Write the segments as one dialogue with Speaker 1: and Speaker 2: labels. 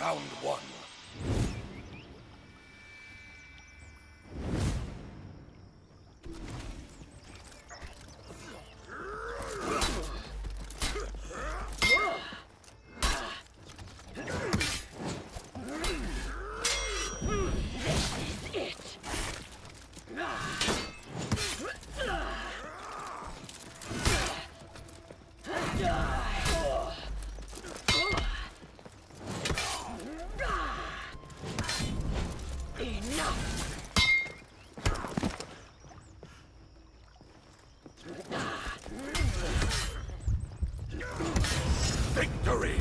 Speaker 1: Round one. Victory!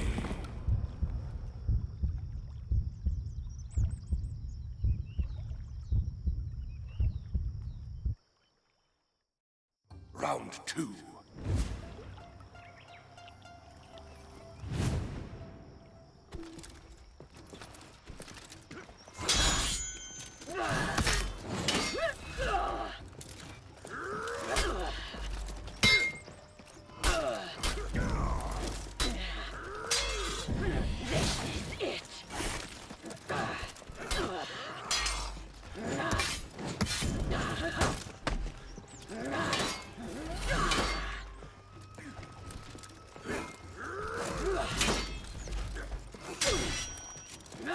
Speaker 1: Round two.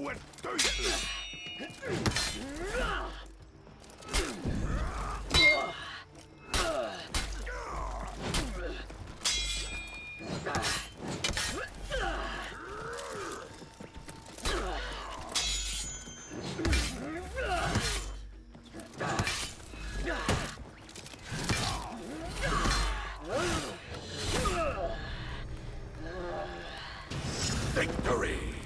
Speaker 2: be enough.
Speaker 1: Victory! Victory!